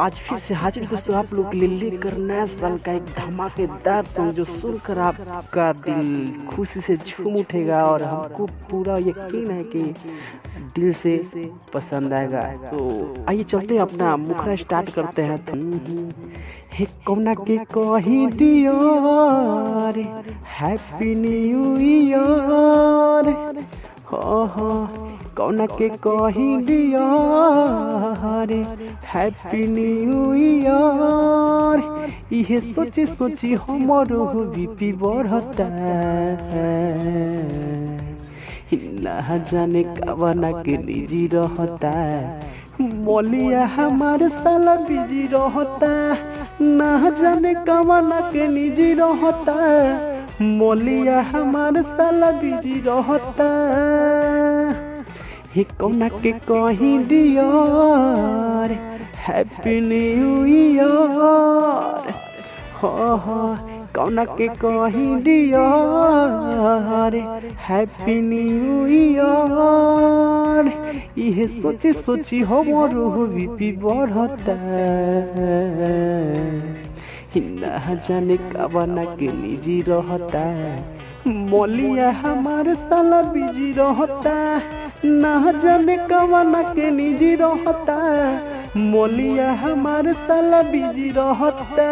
आज फिर से हाजिर दोस्तों, आप लोग के लिए लेकर नया साल का एक धमाकेदार सॉन्ग जो सुनकर आपका दिल खुशी से झूम उठेगा और हमको पूरा यकीन है कि दिल से पसंद आएगा। तो आइए चलते हैं, अपना मुखरा स्टार्ट करते हैं। तो हे कौना के कही डियर हैप्पी न्यू ईयर। हाँ कौना के कही डियर हैप्पी न्यू ईयर इहे सोची सोची हमरो बीपी बढ़ता ना जाने कवना के निजी रहता। मोलिया हमारे साला बिज़ी रहता। ना जाने कवना के निजी रहता। मोलिया हमारे साला बिज़ी रहता ही कौना के कहीं डियर हैप्पी न्यू ईयर हाँ हाँ कौना के कहीं डियर हैप्पी न्यू ईयर इहे सोची सोची हमर बीपी बढ़ता ना जाने कबना के निजी रहता मोलिया हमारे साला बिज़ी रहता ना जाने कवना के निजी रहता मोलिया हमारे साला बिज़ी रहता